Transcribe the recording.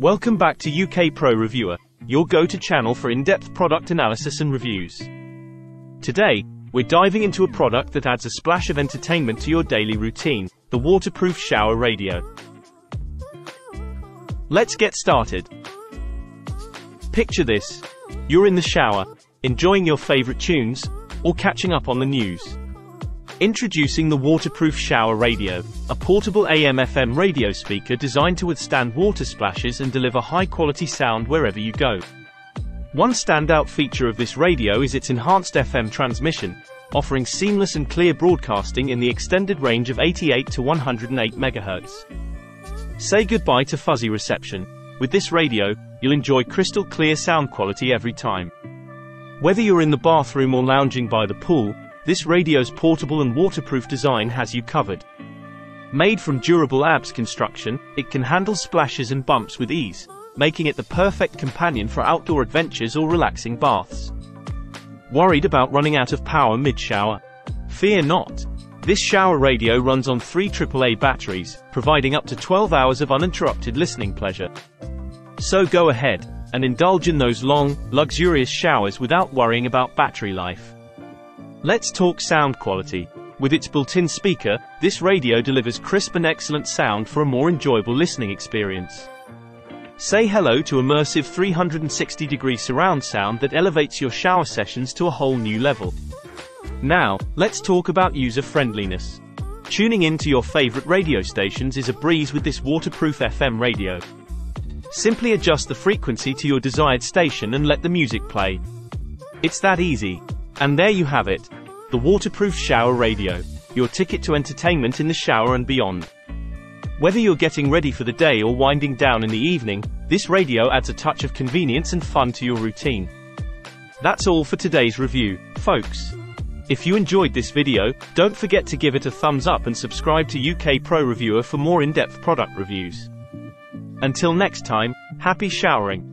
Welcome back to UK Pro Reviewer, your go-to channel for in-depth product analysis and reviews. Today, we're diving into a product that adds a splash of entertainment to your daily routine, the waterproof shower radio. Let's get started. Picture this. You're in the shower, enjoying your favorite tunes, or catching up on the news. Introducing the waterproof shower radio, a portable AM-FM radio speaker designed to withstand water splashes and deliver high-quality sound wherever you go. One standout feature of this radio is its enhanced FM transmission, offering seamless and clear broadcasting in the extended range of 88 to 108 MHz. Say goodbye to fuzzy reception. With this radio, you'll enjoy crystal clear sound quality every time. Whether you're in the bathroom or lounging by the pool, this radio's portable and waterproof design has you covered. Made from durable ABS construction, it can handle splashes and bumps with ease, making it the perfect companion for outdoor adventures or relaxing baths. Worried about running out of power mid-shower? Fear not. This shower radio runs on three AAA batteries, providing up to 12 hours of uninterrupted listening pleasure. So go ahead and indulge in those long, luxurious showers without worrying about battery life. Let's talk sound quality. With its built-in speaker, this radio delivers crisp and excellent sound for a more enjoyable listening experience. Say hello to immersive 360 degree surround sound that elevates your shower sessions to a whole new level. Now, let's talk about user friendliness. Tuning in to your favorite radio stations is a breeze with this waterproof FM radio. Simply adjust the frequency to your desired station and let the music play. It's that easy. And there you have it. The waterproof shower radio. Your ticket to entertainment in the shower and beyond. Whether you're getting ready for the day or winding down in the evening, this radio adds a touch of convenience and fun to your routine. That's all for today's review, folks. If you enjoyed this video, don't forget to give it a thumbs up and subscribe to UK Pro Reviewer for more in-depth product reviews. Until next time, happy showering.